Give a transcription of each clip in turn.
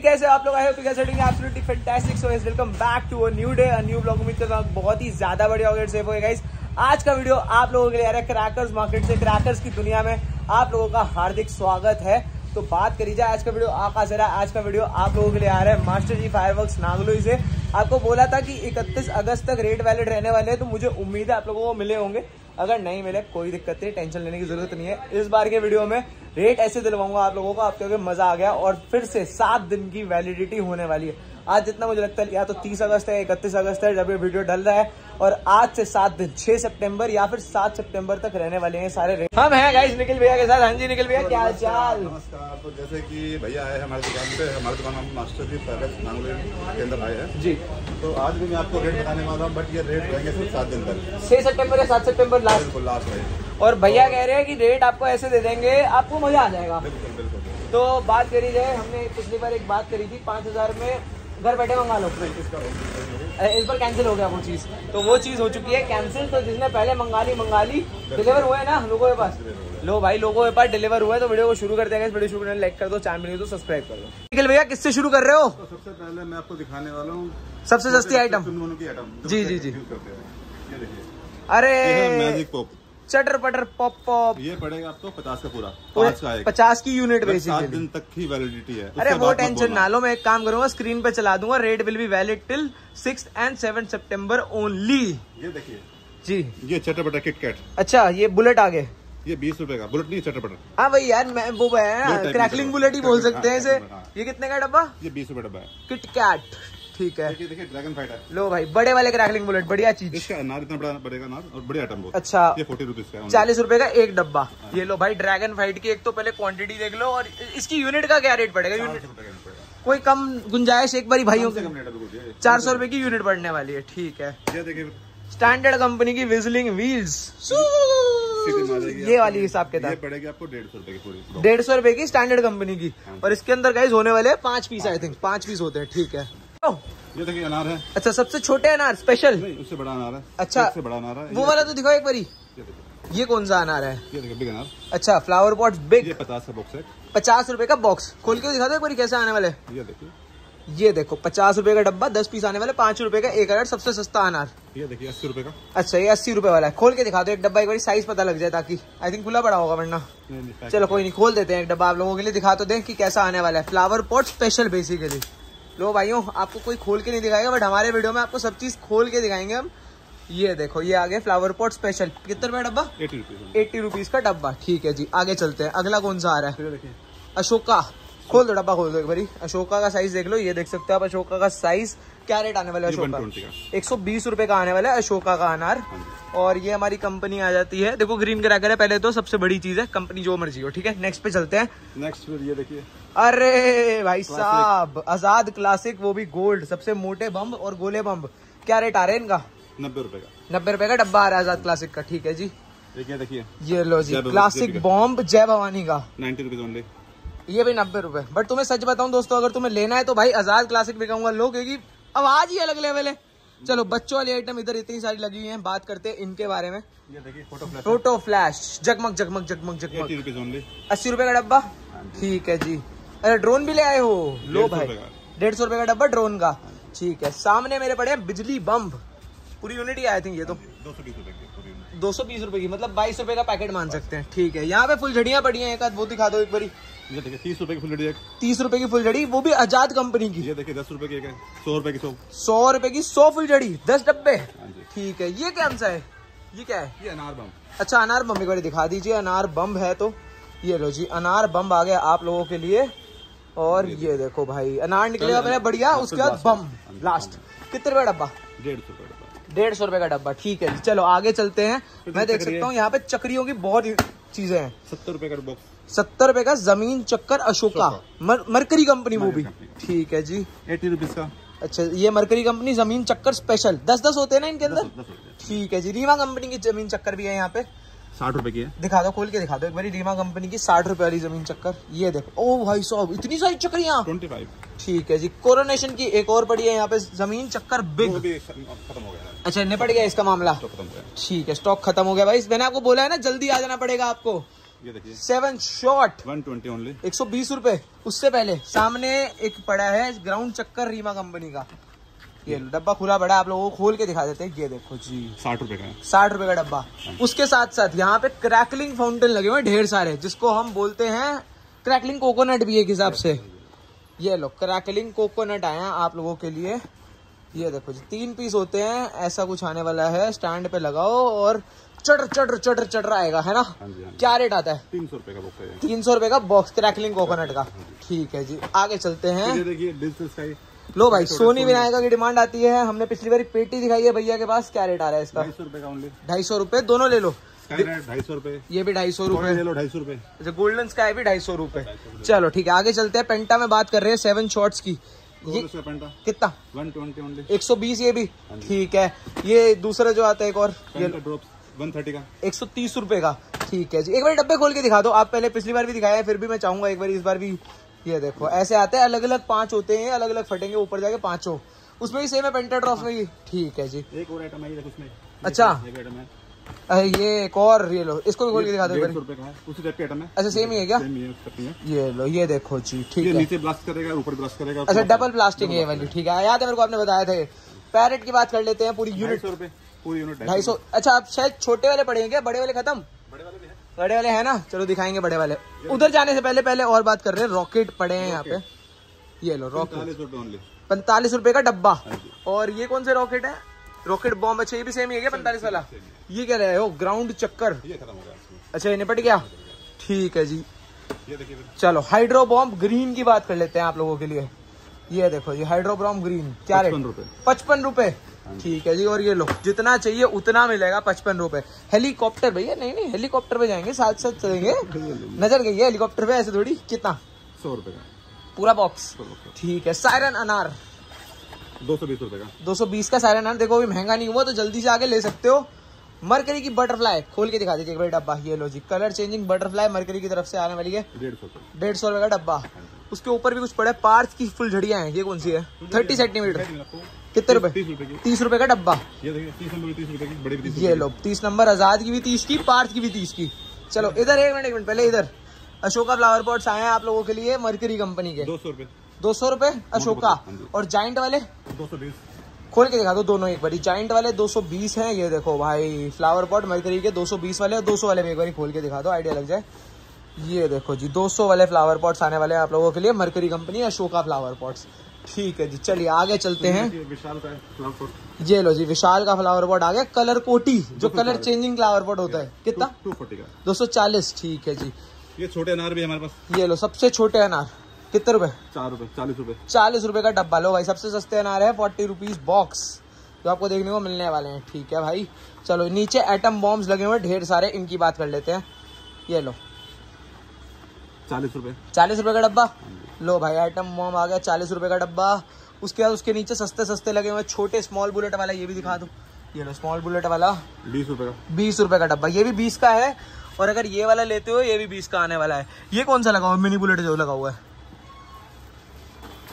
कैसे आप लोग हो? Guys, welcome back to a new day, a new उम्मीद करता हूँ बहुत ही ज़्यादा बढ़िया सेफ़ होगा गाइस आज का वीडियो आप लोगों के लिए आ रहा है क्रैकर्स मार्केट से क्रैकर्स की दुनिया में आप लोगों का हार्दिक स्वागत है। तो बात करी जाए, आज का वीडियो रहा है, आज का वीडियो आप लोगों के लिए आ रहा है मास्टर जी फायरवर्क्स नागलोई से। आपको बोला था कि 31 अगस्त तक रेट वैलिड रहने वाले हैं तो मुझे उम्मीद है आप लोगों को मिले होंगे। अगर नहीं मिले, कोई दिक्कत नहीं, टेंशन लेने की ज़रूरत नहीं है। इस बार के वीडियो में रेट ऐसे दिलवाऊँगा आप लोगों को आप क्योंकि मज़ा आ गया और फिर से सात दिन की वैलिडिटी होने वाली है। आज जितना मुझे लगता है या तो 30 अगस्त है इकतीस अगस्त है जब ये वीडियो डल रहा है और आज से सात दिन छह सितंबर या फिर सात सितंबर तक रहने वाले हैं सारे रेट हम हैं गाइस निखिल भैया के साथ हाँ जी निखिल भैया क्या चाल? नमस्कार तो जैसे कि भैया आए हमारे दुकान पे हमारे दुकान में मास्टर जी पैलेस के अंदर आए हैं। जी। तो आज भी मैं आपको रेट बताने वाला हूँ बट ये रेट रहेंगे सिर्फ़ सात दिन तक। छह सितंबर या सात सितंबर लास्ट लास्ट और भैया कह रहे हैं कि रेट आपको ऐसे दे देंगे आपको मज़ा आ जाएगा। बिल्कुल बिल्कुल। तो बात करी जाए हमने पिछली बार एक बात करी थी पाँच हज़ार में घर बैठे मंगा लो इस बार कैंसिल हो गया वो चीज़। तो वो चीज़ हो चुकी है कैंसिल तो जिसने पहले मंगा ली मंगा ली। डिलीवर हुए ना लोगों के पास? लो भाई लोगों के पास डिलीवर हुआ है तो वीडियो को शुरू करते हैं। वीडियो शुरू करने लाइक कर दो चैनल बनी तो सब्सक्राइब कर दो। निखिल भैया किससे शुरू कर रहे हो? तो सबसे पहले मैं आपको दिखाने वाला हूँ। सबसे सस्ती आइटम की आइटम जी, जी, जी। अरे! मैजिक पॉप चटर पटर पॉप पॉप। ये पड़ेगा आपको पचास का पूरा। पाँच का आएगा पचास की यूनिट बेसिकली। दिन तक की वैलिडिटी है। अरे वो टेंशन ना लो मैं एक काम करूँगा स्क्रीन पे चला दूँगा rate will be valid till six and seven September only ये देखिए। जी। ये चटर बटर किट कैट अच्छा ये बुलेट आगे। ये बीस रूपए का। बुलेट नहीं चटर बटर हाँ भाई यार मैं वो है क्रैकलिंग बुलेट ही बोल सकते हैं हाँ, इसे। हाँ। ये कितने का डब्बा? ये बीस रूपए डब्बा है। किट कैट ठीक है। देखिए देखिए ड्रैगन फाइट है लो भाई बड़े वाले क्रैकलिंग बुलेट बढ़िया चीज़। इसका अनार इतना बड़ा बढ़ेगा अनार? और बढ़िया आइटम अच्छा। ये फोर्टी रुपीज़ का चालीस रुपए का एक डब्बा। ये लो भाई ड्रैगन फाइट की एक तो पहले क्वांटिटी देख लो और इसकी यूनिट का क्या रेट पड़ेगा? यूनिट 400 रुपए का नहीं पड़ेगा। कोई कम गुंजाइश एक बारी भाइयों है बिल्कुल ये। चार सौ रुपए की यूनिट पड़ने वाली है ठीक है। स्टैंडर्ड कंपनी की विजलिंग व्हील्स ये वाली हिसाब के पड़ेगी आपको डेढ़ सौ रुपए की पूरी। डेढ़ सौ रुपए की स्टैंडर्ड कंपनी की। हाँ। और इसके अंदर गाइस होने वाले पाँच पीस आई थिंक पाँच पीस होते हैं ठीक है। ये देखिए अनार है। अच्छा सबसे छोटे अनार स्पेशल नहीं उससे बड़ा अनार है। अच्छा। उससे बड़ा अनार है। वो वाला तो दिखाओ एक बारी। ये कौन सा अनार है? ये देखिए बिग अनार। अच्छा फ्लावर पॉट बिग ये पचास का बॉक्स है पचास रुपए का बॉक्स खोल के दिखा दो एक बारी कैसे आने वाले। ये देखिए। ये देखो पचास रुपए का डब्बा दस पीस आने वाले पाँच रुपए का एक अनार सबसे सस्ता अनार। ये देखिए अस्सी रुपए का। अच्छा ये अस्सी रुपए वाला है। खोल के दिखा दो एक डब्बा एक बार साइज़ पता लग जाए ताकि। आई थिंक खुला पड़ा होगा वरना। नहीं, नहीं, चलो कोई नहीं खोल देते हैं एक डब्बा। आप लोगों के लिए दिखा तो दें कि कैसा आने वाला है। फ्लावर पॉट स्पेशल बेसिकली लो भाइयों आपको कोई खोल के नहीं दिखाएगा बट हमारे वीडियो में आपको सब चीज़ खोल के दिखाएँगे हम। ये देखो ये आगे फ्लावर पॉट स्पेशल कितने रुपए डब्बा? Eighty rupees. एट्टी रुपीज़ का डब्बा। ठीक है जी आगे चलते हैं। अगला कौन सा आ रहा है? अशोका। खोल दो डब्बा खोल दो एक बारी। अशोका का साइज़ देख लो ये देख सकते हो आप अशोका का साइज़ क्या रेट आने वाला है अशोका? एक सौ बीस रुपए का आने वाला है अशोका का अनार। हाँ और ये हमारी कंपनी आ जाती है। देखो ग्रीन क्रैकर है पहले तो सबसे बड़ी चीज़ है कंपनी जो मर्ज़ी हो ठीक है? नेक्स्ट पे चलते हैं। नेक्स्ट ये देखिए। अरे भाई साहब आज़ाद क्लासिक वो भी गोल्ड सबसे मोटे बम और गोले बम। क्या रेट आ रहे हैं इनका? नब्बे रुपए का। नब्बे रुपए का डब्बा आ रहा है आज़ाद क्लासिक का ठीक है जी? ये देखिए। ये लो जी क्लासिक बॉम्ब जय भवानी का। नाइन्टी रुपीज़ ओनली ये भी नब्बे रुपए। बट तुम्हें सच बताऊँ दोस्तों अगर तुम्हें लेना है तो भाई आज़ाद क्लासिक भी कहूँगा लो क्योंकि आवाज़ ही अलग लेवल है। चलो बच्चों वाली आइटम इधर इतनी सारी लगी हुई है बात करते हैं इनके बारे में। ये देखिए फ़ोटो फ्लैश फ़ोटो फ्लैश जगमग जगमग जगमग जगमग। अस्सी रुपए का डब्बा? ठीक है जी। अरे ड्रोन भी ले आए हो? लो भाई। डेढ़ सौ रुपए का डब्बा ड्रोन का। ठीक है। सामने मेरे पड़े हैं बिजली बम्ब। पूरी यूनिट ही आई थिंक ये तो। दो सौ बीस रुपए की पूरी unit। दो सौ बीस रुपए की मतलब बाईस रुपए का पैकेट मान सकते हैं। ठीक है। यहाँ पे फुल झड़ियाँ पड़ी हैं एक आध वो दिखा दो एक बारी। ये देखिए तीस रुपए की फुल एक। तीस रुपए की फुल वो भी आज़ाद कंपनी की। ये देखिए दस रुपए की एक है सौ रुपए की सौ। सौ रुपए की सौ फुल झड़ी दस डब्बे। हाँ ठीक है ये कौन सा है? ये क्या है? ये अनार बम। अच्छा अनार बम एक बार दिखा दीजिए अनार बम है तो। ये लो जी अनार बम आ गया आप लोगों के लिए। और ये देखो भाई अनार निकलेगा पहले बढ़िया हाँ, उसके बाद बम लास्ट। कितने रुपए डब्बा? डेढ़ सौ रुपए डेढ़ सौ रुपए का डब्बा ठीक है चलो आगे चलते हैं। मैं देख सकता हूँ यहाँ पे चक्रियों की बहुत चीज़ें हैं। सत्तर रुपए का बॉक्स सत्तर रुपए का ज़मीन चक्कर अशोका। मर, मरकरी कंपनी वो भी। ठीक है जी। एटी रुपीज़ का। अच्छा ये मरकरी कंपनी ज़मीन चक्कर स्पेशल दस दस होते हैं ना इनके अंदर? ठीक है जी। रीवा कंपनी की ज़मीन चक्कर भी है यहाँ पे। साठ रुपए की है। दिखा दो खोल के दिखा दो। एक बारी रीमा कंपनी की साठ रुपए वाली ज़मीन चक्कर। ये देखो। ओ भाई साहब इतनी सारी चक्करियाँ ट्वेंटी फाइव ठीक है जी। कोरोनेशन की एक और पड़ी है यहाँ पे। ज़मीन चक्कर बिग खत्म हो गया। अच्छा निपट गया इसका मामला। खत्म गया। ठीक है स्टॉक खत्म हो गया भाई। मैंने आपको बोला है ना जल्दी आ जाना पड़ेगा आपको। ये देखिए। Seven shot one twenty only एक सौ बीस रूपए। उससे पहले सामने एक पड़ा है ग्राउंड चक्कर रीमा कंपनी का। ये लो डब्बा खुला बड़ा आप लोगों को खोल के दिखा देते हैं। ये देखो जी। साठ रुपए का साठ रुपए का डब्बा। उसके साथ साथ यहाँ पे क्रैकलिंग फाउंटेन लगे हुए हैं ढेर सारे जिसको हम बोलते हैं क्रैकलिंग कोकोनट भी एक हिसाब से। ये लो क्रैकलिंग कोकोनट आया आप लोगों के लिए। ये देखो जी तीन पीस होते हैं ऐसा कुछ आने वाला है। स्टैंड पे लगाओ और चटर चटर चटर चटर आएगा है ना? हाँ हाँ क्या रेट आता है? तीन सौ रुपए का बुक है तीन सौ रुपए का बॉक्स क्रैकलिंग कोकोनट का। ठीक है जी आगे चलते हैं। देखिए लो भाई सोनी विनायका की डिमांड आती है हमने पिछली बार पेटी दिखाई है भैया के पास क्या रेट आ रहा है इसका? ढाई सौ रुपए का ओनली ढाई सौ रुपए दोनों ले लो। ढाई सौ रुपए। ये भी ढाई सौ थोड़े रुपए ले लो ढाई सौ रुपए? अच्छा गोल्डन स्काई भी ढाई सौ रुपए। चलो ठीक है आगे चलते हैं। पेंटा में बात कर रहे हैं सेवन शॉर्ट्स की। ये कितना? एक सौ बीस ये भी। ठीक है ये दूसरा जो आता है एक और एक सौ तीस रुपए का। ठीक है जी एक बार डब्बे खोल के दिखा दो। आप पहले पिछली बार भी दिखाया है फिर भी मैं चाहूँगा एक बार इस बार भी ये देखो ऐसे आते हैं अलग अलग पाँच होते हैं अलग अलग फटेंगे ऊपर जाके पाँचों। उसमें भी सेम है पेंटा ड्रॉप में भी। ठीक है जी। एक और आइटम है ये उसमें। अच्छा। ये एक और ये लो। इसको भी खोल के दिखा दो है। उसी टाइप का आइटम है। अच्छा सेम ही है क्या? ही है है। ये लो ये देखो जी ठीक है। नीचे ब्लास्ट करेगा ऊपर ब्लास्ट करेगा अच्छा डबल प्लास्टिक है वाली ठीक है। याद है मेरे को आपने बताया था पैरेट की बात कर लेते हैं पूरी यूनिट ढाई सौ अच्छा आप शायद छोटे वाले पड़ेंगे बड़े वाले खत्म? बड़े वाले है ना? चलो दिखाएँगे बड़े वाले। उधर जाने से पहले पहले और बात कर रहे हैं। रॉकेट पड़े हैं यहाँ पे। ये लो रॉकेट पैंतालीस रुपए का डब्बा। हाँ और ये कौन से रॉकेट है? रॉकेट बॉम्ब अच्छा ये भी सेम ही है क्या? पैंतालीस वाला? ये क्या रहे हो? ग्राउंड चक्कर। हो। अच्छा ये निपट गया? ठीक है जी। देखिए चलो हाइड्रो बॉम्ब ग्रीन की बात कर लेते हैं आप लोगों के लिए। ये देखो ये हाइड्रो बॉम्ब ग्रीन क्या रेट पचपन रुपए। ठीक है जी और ये लो जितना चाहिए उतना मिलेगा पचपन रुपए। हेलीकॉप्टर भैया नहीं नहीं हेलीकॉप्टर पे जाएँगे साथ साथ चलेंगे। नज़र गई है हेलीकॉप्टर पे ऐसे थोड़ी कितना? सौ रुपए का। पूरा बॉक्स ठीक है सायरन अनार। दो सौ बीस रुपए का। 220 का सायरन अनार देखो अभी महँगा नहीं हुआ तो जल्दी से आगे ले सकते हो। मरकरी की बटरफ्लाई खोल के दिखा दीजिए एक बार डब्बा ये लो जी। कलर चेंजिंग बटरफ्लाई मरकरी की तरफ़ से आने वाली है। डेढ़ सौ रुपए। सौ का डब्बा। उसके ऊपर भी कुछ पड़ा है पार्थ की फुल झड़ियाँ हैं ये कौन सी है? Thirty centimetre. कितने रुपए? तीस रुपए का। डब्बा। ये देखिए लो तीस नंबर आज़ाद की भी तीस की पार्थ की भी तीस की। चलो इधर एक मिनट एक मिनट पहले इधर। अशोका फ्लावर पॉट्स आए हैं आप लोगों के लिए मरकरी कंपनी के। दो सौ रुपए। दो सौ रुपए अशोका? हाँ और जाइंट वाले? दो सौ बीस। खोल के दिखा दो दोनों एक बारी। जाइंट वाले 220 हैं ये देखो भाई फ्लावर पॉट मरकरी के 220 वाले और 200 वाले में एक बारी खोल के दिखा दो आइडिया लग जाए। ये देखो जी 200 वाले फ्लावर पॉट्स आने वाले हैं आप लोगों के लिए Mercury company Ashoka flower pots ठीक है जी चलिए आगे चलते हैं। विशाल का ये लो जी विशाल का फ्लावर पॉट आ गया कलर कोटी जो कलर चेंजिंग फ्लावर पॉट होता है। कितना? टू फोर्टी का। 240 ठीक है जी। ये छोटे अनार भी हमारे पास। ये लो सबसे छोटे अनार कितने रुपए? चार रुपए चालीस रुपए। चालीस रुपए का डब्बा। लो भाई सबसे सस्ते अनार है फोर्टी रुपीज़ बॉक्स जो आपको देखने को मिलने वाले हैं। ठीक है भाई। चलो नीचे एटम बॉम्ब्स लगे हुए ढेर सारे इनकी बात कर लेते हैं। ये लो। चालीस रुपए। चालीस रुपए का डब्बा? लो भाई आइटम बॉम्ब आ गया चालीस रुपए का डब्बा। उसके बाद उसके नीचे सस्ते सस्ते लगे हुए छोटे स्मॉल बुलेट वाला ये भी दिखा दो। ये लो स्मॉल बुलेट वाला। बीस रुपए का। बीस रुपए का डब्बा। ये भी बीस का है और अगर ये वाला लेते हो ये भी बीस का आने वाला है। ये कौन सा लगा हुआ मिनी बुलेट जो लगा हुआ है।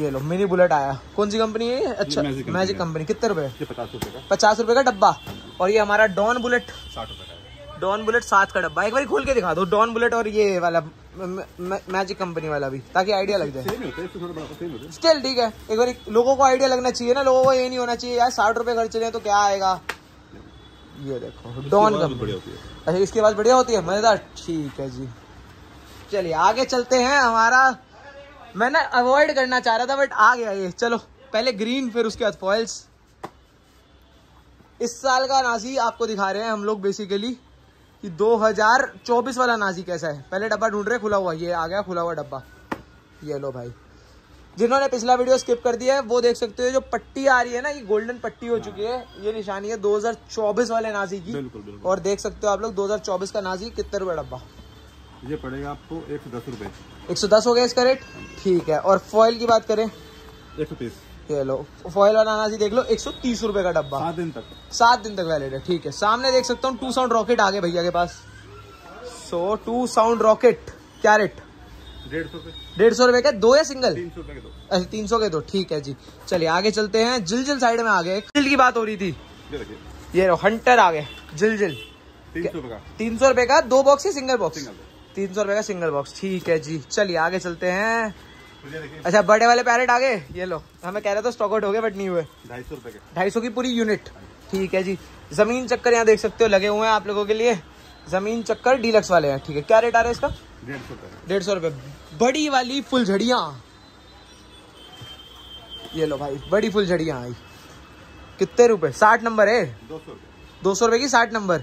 ये लो मिनी बुलेट आया। कौन सी कंपनी है अच्छा मैजिक कंपनी कितने रुपए? पचास रुपए का। पचास रुपए का डब्बा। और ये हमारा डॉन बुलेट साठ रुपए का डॉन बुलेट सात का डब्बा। एक बार खोल के दिखा दो। डॉन बुलेट और ये वाला मैजिक कंपनी वाला भी ताकि आइडिया लग जाए। सेम ही होता है इससे थोड़ा बड़ा सेम होता है। स्टिल ठीक है एक बार लोगों को आइडिया लगना चाहिए ना लोगों को ये नहीं होना चाहिए यार साठ रुपए खर्च रहे तो क्या आएगा? ये देखो डॉन कंपनी अच्छा इसके बाद बढ़िया होती है? मज़ेदार। ठीक है जी। चलिए आगे चलते हैं हमारा। मैं ना अवॉइड करना चाह रहा था बट आ गया ये। चलो पहले ग्रीन फिर उसके बाद फॉइल्स इस साल का नाजी आपको दिखा रहे हैं हम लोग बेसिकली कि 2024 वाला नाजी कैसा है? पहले डब्बा ढूंढ रहे खुला हुआ। ये आ गया खुला हुआ डब्बा। ये लो भाई। जिन्होंने पिछला वीडियो स्किप कर दिया है वो देख सकते हो जो पट्टी आ रही है ना ये गोल्डन पट्टी हो चुकी है। ये निशानी है 2024 वाले नाजी की। बिल्कुल बिल्कुल। और देख सकते हो आप लोग 2024 का नाजी कितने रुपए डब्बा? ये पड़ेगा आपको एक सौ दस रुपए। 110 हो गया इसका रेट ठीक है और फॉइल की बात करें? एक सौ तीस। ये लो फॉइल वाला नाजी देख लो 130 रुपए का डब्बा। सात दिन तक। सात दिन तक वैलिड है ठीक है। सामने देख सकता हूँ टू साउंड रॉकेट आगे भैया के पास। सो टू साउंड रॉकेट क्या रेट डेढ़ सौ रुपए का दो या सिंगल तीन सौ के दो। अच्छा तीन सौ के दो ठीक है जी। चलिए आगे चलते हैं। जिल जिल साइड में आ गए। जिल की बात हो रही थी। ये रो हंटर आ गए। जिल जिल। तीन सौ रुपए का। सौ दो बॉक्स या सिंगल बॉक्स तीन सौ रुपए का सिंगल बॉक्स ठीक है जी। चलिए आगे चलते हैं। अच्छा बड़े वाले पैरेट आ गए? ये लो। हमें कह रहे थे स्टॉक आउट हो गए बट नहीं हुए। ढाई सौ रुपए के। ढाई सौ की पूरी यूनिट ठीक है जी। ज़मीन चक्कर यहाँ देख सकते हो लगे हुए हैं आप लोगों के लिए। ज़मीन चक्कर डीलक्स वाले हैं। ठीक है क्या रेट आ रहा है इसका? डेढ़ सौ रुपए। रुपये बड़ी वाली फुल झड़िया। ये लो भाई बड़ी फुल झड़िया आई। कितने रुपए? साठ नंबर है। दो सौ रुपए। की साठ नंबर।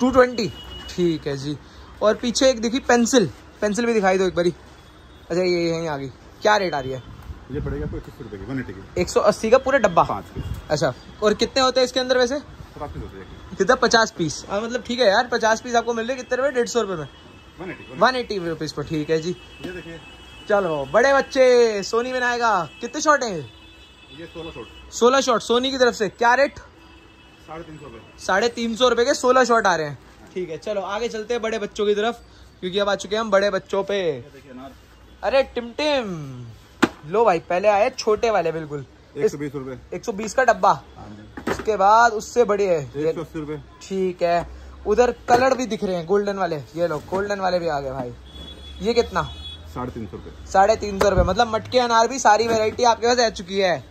टू ट्वेंटी ठीक है जी। और पीछे एक दिखी पेंसिल पेंसिल भी दिखाई दो एक बारी। अच्छा ये यहीं आ गई। क्या रेट आ रही है? ये पड़ेगा आपको इक्कीस रुपए की वन की। एक सौ अस्सी का पूरा डब्बा? पाँच अच्छा और कितने होते हैं इसके अंदर वैसे? कितना? पचास पीस। हाँ मतलब ठीक है यार पचास पीस आपको मिल रहे कितने रुपए? डेढ़ सौ रुपये में। वन एटी रुपीज़ पर ठीक है जी। ये देखिए। चलो बड़े बच्चे सोनी में आएगा कितने शॉट हैं ये? सोलह शॉट सोलह शॉट सोनी की तरफ़ से। क्या रेट साढ़े तीन सौ रुपए। रुपए के सोलह शॉट आ रहे हैं। ठीक है चलो आगे चलते हैं बड़े बच्चों की तरफ़ क्योंकि अब आ चुके हैं हम बड़े बच्चों पे। अरे टिम टिम। लो भाई पहले आए छोटे वाले बिल्कुल। एक सौ बीस रुपए। एक सौ बीस का डब्बा। हाँ उसके बाद उससे बड़े है। एक सौ अस्सी रुपए। ठीक है। उधर कलर भी दिख रहे हैं गोल्डन वाले। ये लो गोल्डन वाले भी आ गए भाई। ये कितना? साढ़े तीन सौ रुपए। साढ़े तीन सौ रुपए। मतलब मटके अनार भी सारी वेरायटी आपके पास आ चुकी है।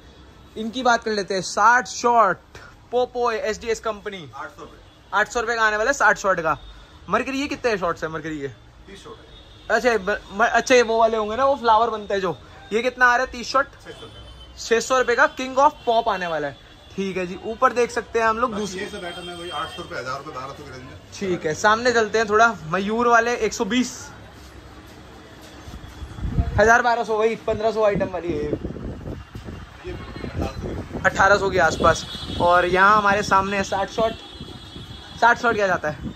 इनकी बात कर लेते हैं। साठ शॉर्ट पोपो एस डी एस कंपनी आठ सौ रुपए। आठ सौ रुपए का आने वाला है साठ शॉर्ट का। मरकरी ये कितने शॉर्ट्स है मरकरी ये? तीस है। अच्छा अच्छा ये वो वाले होंगे ना वो फ्लावर बनते हैं जो। ये कितना आ रहा है? तीस शॉट छह सौ रुपए सौ का किंग ऑफ़ पॉप आने वाला है। ठीक है जी ऊपर देख सकते हैं हम लोग। दूसरे सौ सौ ठीक है सामने चलते हैं थोड़ा मयूर वाले 120 हज़ार बारह सौ वही पंद्रह सौ आइटम वाली है ये। अठारह सौ की सौ आसपास। और यहाँ हमारे सामने साठ शॉट। साठ शॉट क्या जाता है?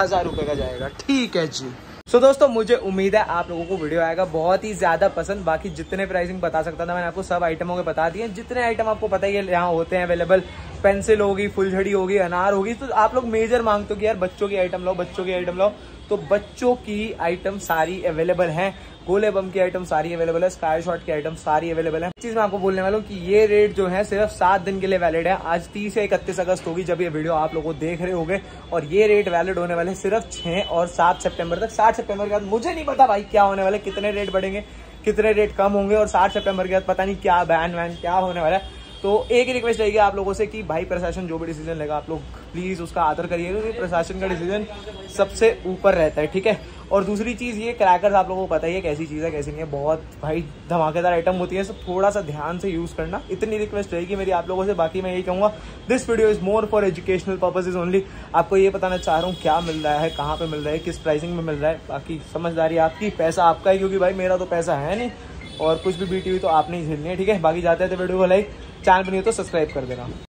हज़ार रुपए का जाएगा। ठीक है जी। सो so, दोस्तों मुझे उम्मीद है आप लोगों को वीडियो आएगा बहुत ही ज़्यादा पसंद। बाकी जितने प्राइसिंग बता सकता था मैंने आपको सब आइटमों के बता दिए। जितने आइटम आपको पता ही है यहाँ होते हैं अवेलेबल पेंसिल होगी, फुलझड़ी होगी, अनार होगी तो आप लोग मेजर मांगते हो कि यार बच्चों की आइटम लो बच्चों की आइटम लो तो बच्चों की आइटम सारी अवेलेबल हैं। गोले बम की आइटम सारी अवेलेबल है स्काई शॉट की आइटम सारी अवेलेबल है। चीज़ मैं आपको बोलने वाला हूँ कि ये रेट जो है, सिर्फ़ सात दिन के लिए वैलिड है। आज तीस या इकतीस अगस्त होगी जब ये वीडियो आप लोगों को देख रहे होंगे। और ये रेट वैलिड होने वाले सिर्फ़ छह और सात सितंबर तक। सात सितंबर के बाद मुझे नहीं पता भाई क्या होने वाला, कितने रेट बढ़ेंगे, कितने रेट कम होंगे। और सात सितंबर के बाद पता नहीं क्या बैन वैन क्या होने वाला है। तो एक ही रिक्वेस्ट रहेगी आप लोगों से कि भाई प्रशासन जो भी डिसीज़न लेगा, आप लोग प्लीज़ उसका आदर करिएगा, क्योंकि प्रशासन का डिसीज़न सबसे ऊपर रहता है, ठीक है? और दूसरी चीज़ ये क्रैकर्स आप लोगों को पता ही है कैसी चीज़ है, कैसी नहीं है, बहुत भाई धमाकेदार आइटम होती है, सब थोड़ा सा ध्यान से यूज़ करना। इतनी रिक्वेस्ट रहेगी मेरी आप लोगों से, बाकी मैं यही कहूँगा this video is more for educational purposes only आपको ये बताना चाह रहा हूँ, क्या मिल रहा है, कहाँ पे मिल रहा है, किस प्राइसिंग में मिल रहा है, बाकी समझदारी आपकी, पैसा आपका ही, क्योंकि भाई मेरा तो पैसा है नहीं। और कुछ भी बीटी हुई तो आपने ही झेलनी है, ठीक है? बाकी जाते हैं तो वीडियो को लाइक चैनल पर नहीं हो तो सब्सक्राइब कर देना।